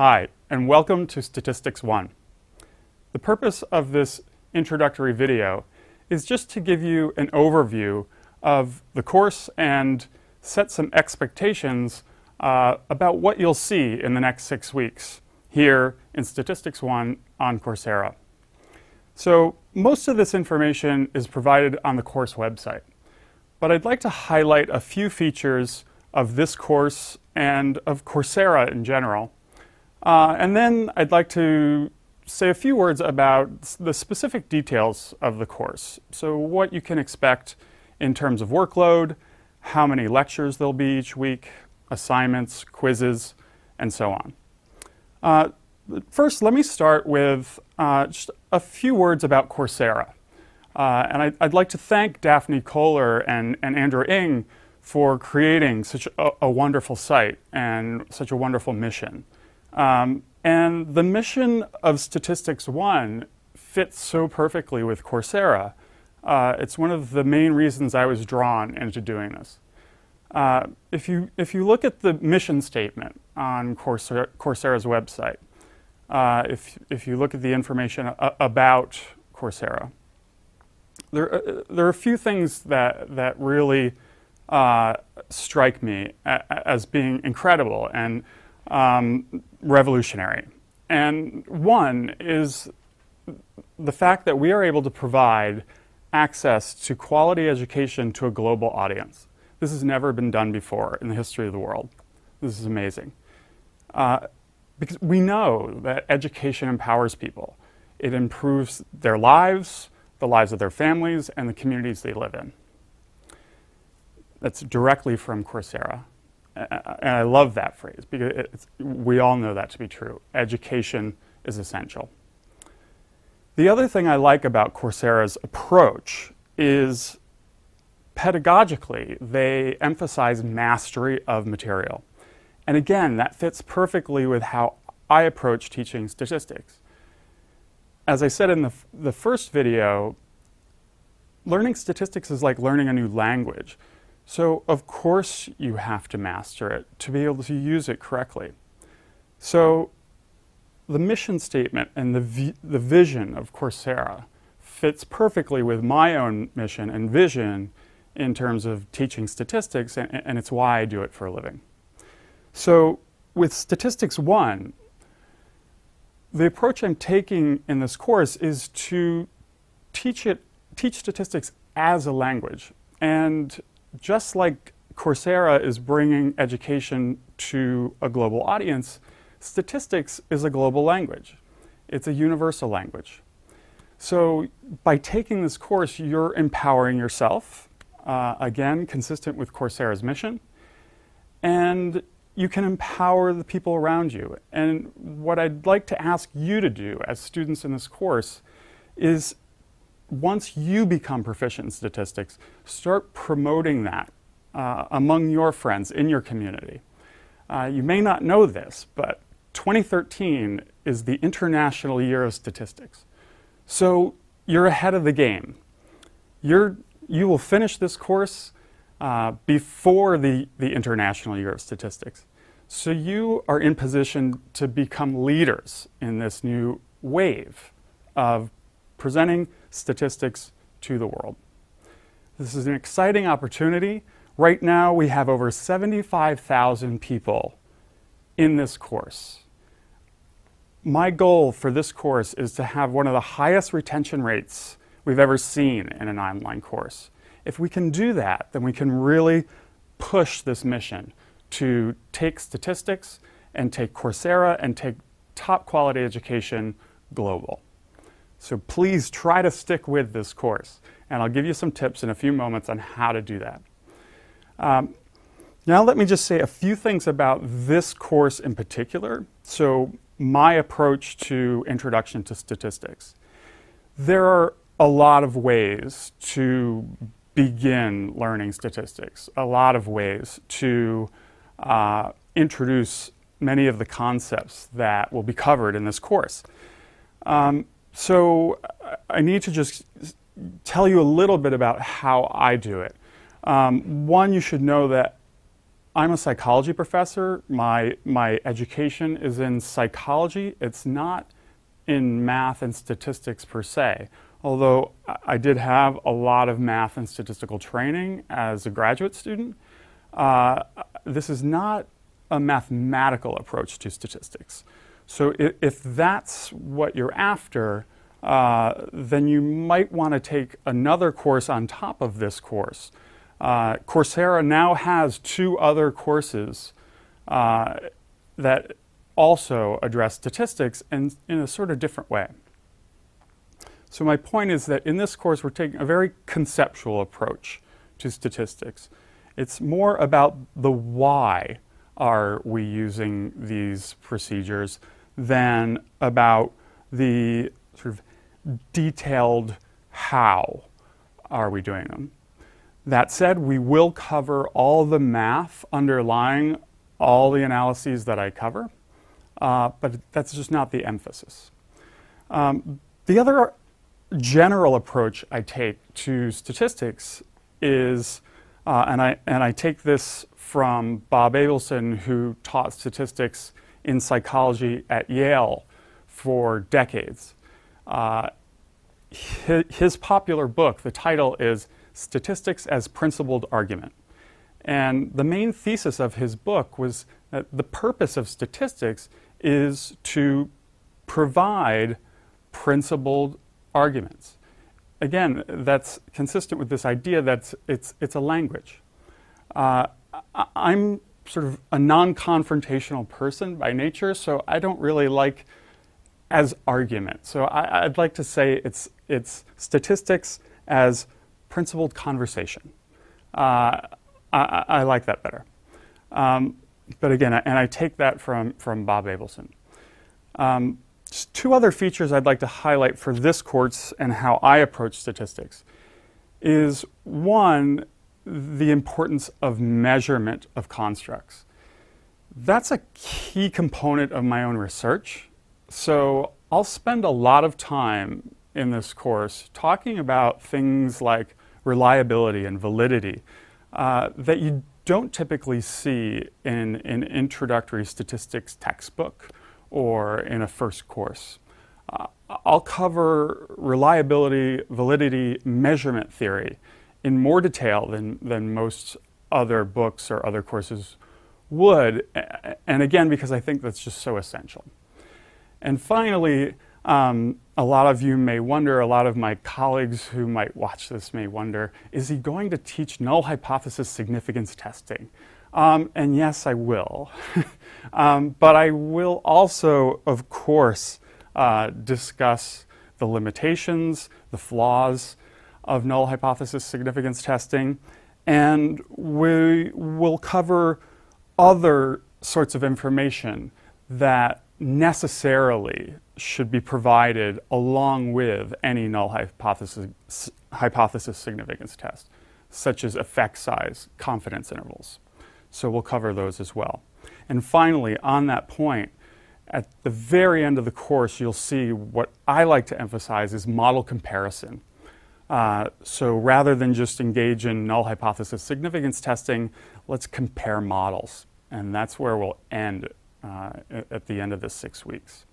Hi, and welcome to Statistics 1. The purpose of this introductory video is just to give you an overview of the course and set some expectations uh, about what you'll see in the next six weeks here in Statistics 1 on Coursera. So most of this information is provided on the course website, but I'd like to highlight a few features of this course and of Coursera in general. Uh, and then I'd like to say a few words about the specific details of the course. So what you can expect in terms of workload, how many lectures there'll be each week, assignments, quizzes, and so on. Uh, first, let me start with uh, just a few words about Coursera. Uh, and I, would like to thank Daphne Koller and, and Andrew Ng for creating such a, a, wonderful site and such a wonderful mission. Um, and the mission of Statistics One fits so perfectly with Coursera. Uh, it's one of the main reasons I was drawn into doing this. Uh, if, you, if you look at the mission statement on Coursera, Coursera's website, uh, if, if you look at the information about Coursera, there, uh, there are a few things that, that really uh, strike me as being incredible and um, revolutionary. And one is the fact that we are able to provide access to quality education to a global audience. This has never been done before in the history of the world. This is amazing. Uh, because we know that education empowers people. It improves their lives, the lives of their families, and the communities they live in. That's directly from Coursera. And I love that phrase because we all know that to be true. Education is essential. The other thing I like about Coursera's approach is pedagogically, they emphasize mastery of material. And again, that fits perfectly with how I approach teaching statistics. As I said in the, the first video, learning statistics is like learning a new language. So, of course, you have to master it to be able to use it correctly. So, the mission statement and the, vi the vision of Coursera fits perfectly with my own mission and vision in terms of teaching statistics, and, and it's why I do it for a living. So, with Statistics 1, the approach I'm taking in this course is to teach it, teach statistics as a language. And just like Coursera is bringing education to a global audience, statistics is a global language. It's a universal language. So by taking this course, you're empowering yourself uh, again, consistent with Coursera's mission. And you can empower the people around you. And what I'd like to ask you to do as students in this course is once you become proficient in statistics, start promoting that uh, among your friends in your community. Uh, you may not know this, but 2013 is the International Year of Statistics. So you're ahead of the game. You're you will finish this course uh, before the, the International Year of Statistics. So you are in position to become leaders in this new wave of presenting statistics to the world. This is an exciting opportunity. Right now, we have over 75,000 people in this course. My goal for this course is to have one of the highest retention rates we've ever seen in an online course. If we can do that, then we can really push this mission to take statistics and take Coursera and take top quality education global. So please try to stick with this course. And I'll give you some tips in a few moments on how to do that. Um, now let me just say a few things about this course in particular. So my approach to Introduction to Statistics. There are a lot of ways to begin learning statistics, a lot of ways to uh, introduce many of the concepts that will be covered in this course. Um, so I need to just tell you a little bit about how I do it. Um, one, you should know that I'm a psychology professor. My, my education is in psychology. It's not in math and statistics per se. Although I did have a lot of math and statistical training as a graduate student, uh, this is not a mathematical approach to statistics. So if, if that's what you're after, uh, then you might want to take another course on top of this course. Uh, Coursera now has two other courses uh, that also address statistics and in a sort of different way. So my point is that in this course we're taking a very conceptual approach to statistics. It's more about the why are we using these procedures than about the sort of detailed how are we doing them. That said, we will cover all the math underlying all the analyses that I cover, uh, but that's just not the emphasis. Um, the other general approach I take to statistics is, uh, and, I, and I take this from Bob Abelson, who taught statistics in psychology at Yale for decades. Uh, his, popular book, the title is Statistics as Principled Argument. And the main thesis of his book was that the purpose of statistics is to provide principled arguments. Again, that's consistent with this idea that it's, it's a language. Uh, I'm sort of a non confrontational person by nature, so I don't really like as argument. So I, would like to say it's, it's statistics as principled conversation. Uh, I, I, like that better. Um, but again, and I take that from, from Bob Abelson. Um, just two other features I'd like to highlight for this course and how I approach statistics is one, the importance of measurement of constructs. That's a key component of my own research. So I'll spend a lot of time in this course talking about things like reliability and validity uh, that you don't typically see in an introductory statistics textbook or in a first course. Uh, I'll cover reliability, validity, measurement theory in more detail than, than most other books or other courses would, and again, because I think that's just so essential. And finally, um, a lot of you may wonder, a lot of my colleagues who might watch this may wonder, is he going to teach null hypothesis significance testing? Um, and yes, I will. um, but I will also, of course, uh, discuss the limitations, the flaws of null hypothesis significance testing, and we will cover other sorts of information that necessarily should be provided along with any null hypothesis, hypothesis significance test, such as effect size, confidence intervals. So we'll cover those as well. And finally, on that point, at the very end of the course, you'll see what I like to emphasize is model comparison. Uh, so rather than just engage in null hypothesis significance testing, let's compare models. And that's where we'll end uh, at the end of this six weeks.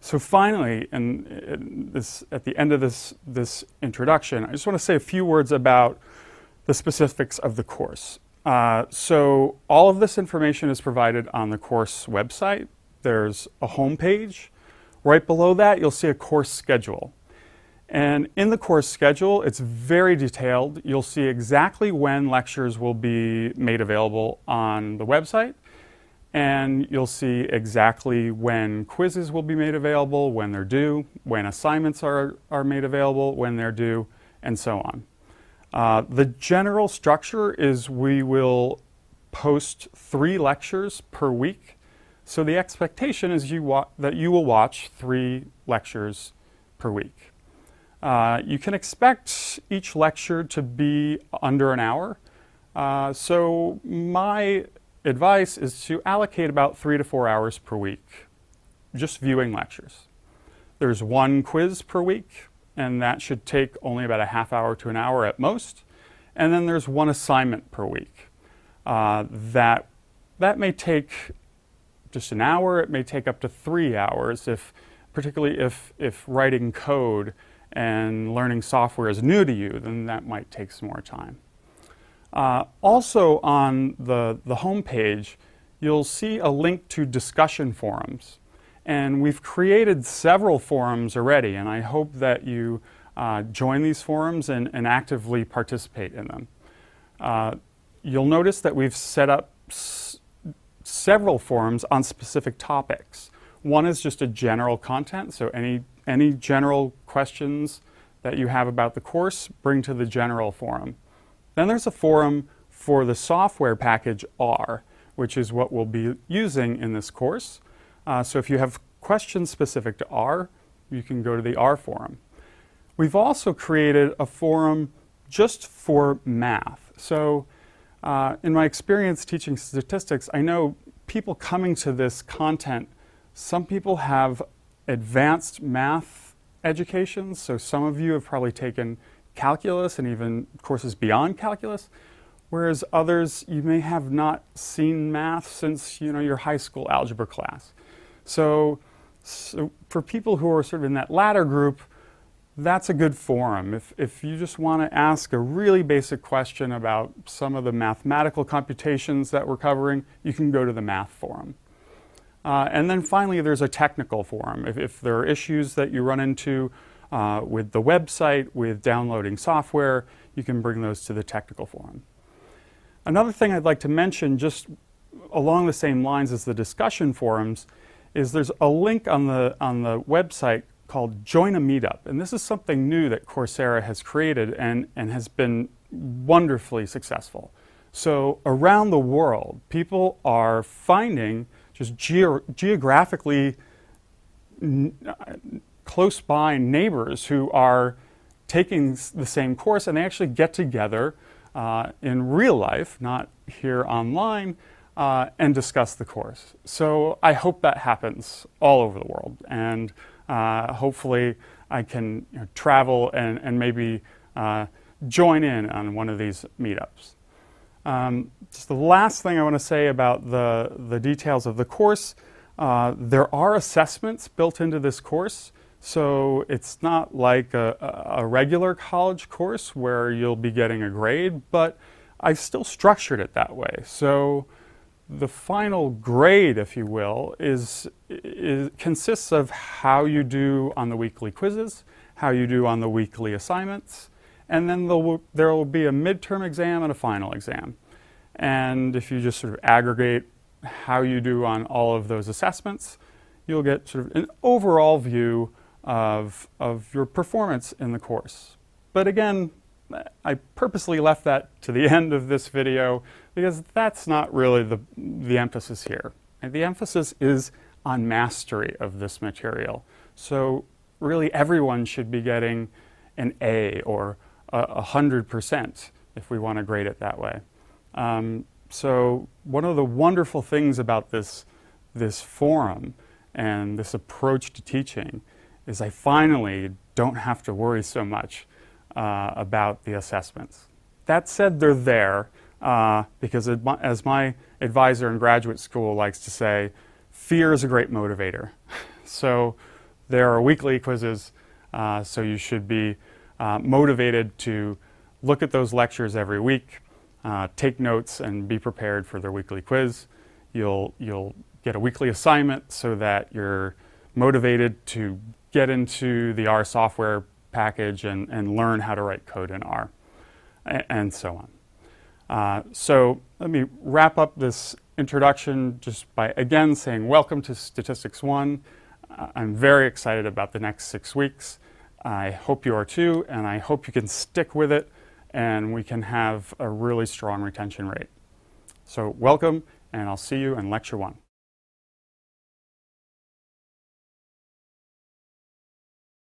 So finally, this, at the end of this, this introduction, I just want to say a few words about the specifics of the course. Uh, so all of this information is provided on the course website. There's a home page. Right below that, you'll see a course schedule. And in the course schedule, it's very detailed. You'll see exactly when lectures will be made available on the website. And you'll see exactly when quizzes will be made available, when they're due, when assignments are, are made available, when they're due, and so on. Uh, the general structure is we will post three lectures per week. So the expectation is you that you will watch three lectures per week. Uh, you can expect each lecture to be under an hour. Uh, so my advice is to allocate about three to four hours per week just viewing lectures. There's one quiz per week, and that should take only about a half hour to an hour at most. And then there's one assignment per week. uh, that that may take just an hour. It may take up to three hours, if particularly if if writing code and learning software is new to you, then that might take some more time. Uh, also on the the home page, you'll see a link to discussion forums. And we've created several forums already, and I hope that you uh, join these forums and, and, actively participate in them. Uh, you'll notice that we've set up several forums on specific topics. One is just a general content, so any, any general questions that you have about the course, bring to the general forum. Then there's a forum for the software package R, which is what we'll be using in this course. Uh, so if you have questions specific to R, you can go to the R forum. We've also created a forum just for math. So uh, in my experience teaching statistics, I know people coming to this content, some people have advanced math education. So some of you have probably taken calculus and even courses beyond calculus, whereas others, you may have not seen math since you know, your high school algebra class. So, so for people who are sort of in that latter group, that's a good forum. If, if you just want to ask a really basic question about some of the mathematical computations that we're covering, you can go to the math forum. Uh, and then finally, there's a technical forum. If, if there are issues that you run into uh, with the website, with downloading software, you can bring those to the technical forum. Another thing I'd like to mention, just along the same lines as the discussion forums, is there's a link on the, on the website called Join a Meetup. And this is something new that Coursera has created and, and has been wonderfully successful. So around the world, people are finding just ge geographically close by neighbors who are taking the same course and they actually get together uh, in real life, not here online, uh, and discuss the course. So I hope that happens all over the world. And uh, hopefully I can you know, travel and, and maybe uh, join in on one of these meetups. Um, just the last thing I want to say about the, the details of the course, uh, there are assessments built into this course. So it's not like a, a, regular college course where you'll be getting a grade, but I've still structured it that way. So the final grade, if you will, is, is, consists of how you do on the weekly quizzes, how you do on the weekly assignments, and then there will be a midterm exam and a final exam. And if you just sort of aggregate how you do on all of those assessments, you'll get sort of an overall view of, of your performance in the course. But again, I purposely left that to the end of this video because that's not really the, the emphasis here. And the emphasis is on mastery of this material. So really everyone should be getting an A or a hundred percent if we want to grade it that way. Um, so one of the wonderful things about this, this forum and this approach to teaching is I finally don't have to worry so much uh, about the assessments. That said, they're there uh, because as my advisor in graduate school likes to say, fear is a great motivator. so there are weekly quizzes, uh, so you should be uh, motivated to look at those lectures every week, uh, take notes, and be prepared for their weekly quiz. You'll, you'll get a weekly assignment so that you're motivated to get into the R software package and, and learn how to write code in R, and, and so on. Uh, so let me wrap up this introduction just by again saying welcome to Statistics 1. Uh, I'm very excited about the next six weeks. I hope you are too, and I hope you can stick with it and we can have a really strong retention rate. So welcome, and I'll see you in Lecture 1.